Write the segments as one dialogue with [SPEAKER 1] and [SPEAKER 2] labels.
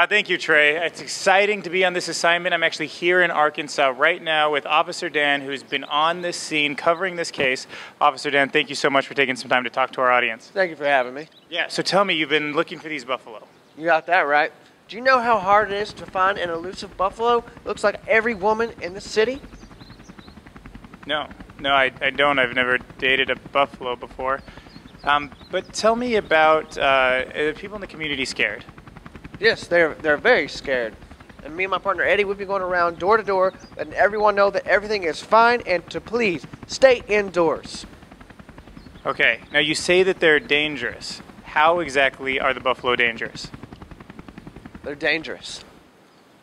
[SPEAKER 1] Uh, thank you, Trey. It's exciting to be on this assignment. I'm actually here in Arkansas right now with Officer Dan, who's been on this scene covering this case. Officer Dan, thank you so much for taking some time to talk to our audience.
[SPEAKER 2] Thank you for having me.
[SPEAKER 1] Yeah, so tell me, you've been looking for these buffalo.
[SPEAKER 2] You got that right. Do you know how hard it is to find an elusive buffalo? Looks like every woman in the city.
[SPEAKER 1] No, no, I, I don't. I've never dated a buffalo before. Um, but tell me about uh, are people in the community scared?
[SPEAKER 2] Yes, they're they're very scared. And me and my partner Eddie, we've been going around door to door, letting everyone know that everything is fine and to please stay indoors.
[SPEAKER 1] Okay, now you say that they're dangerous. How exactly are the buffalo dangerous?
[SPEAKER 2] They're dangerous.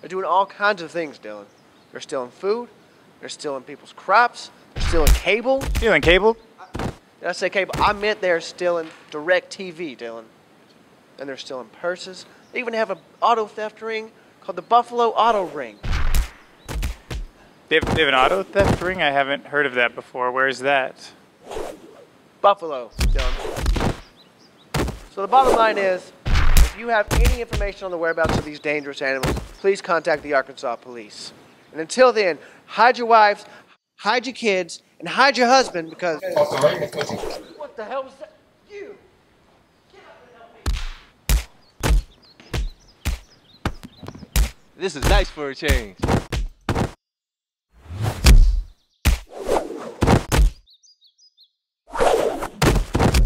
[SPEAKER 2] They're doing all kinds of things, Dylan. They're stealing food. They're stealing people's crops. They're stealing cable.
[SPEAKER 1] Stealing cable?
[SPEAKER 2] Did I say cable? I meant they're stealing DirecTV, Dylan. And they're stealing purses. They even have an auto theft ring called the Buffalo Auto Ring.
[SPEAKER 1] They have, they have an auto theft ring? I haven't heard of that before. Where is that?
[SPEAKER 2] Buffalo, Dylan. So the bottom line is, if you have any information on the whereabouts of these dangerous animals, please contact the Arkansas police. And until then, hide your wives, hide your kids, and hide your husband because. What the hell was that? You! Get up and help me!
[SPEAKER 3] This is nice for a change.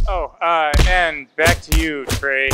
[SPEAKER 1] Oh, uh, and back to you, Trey.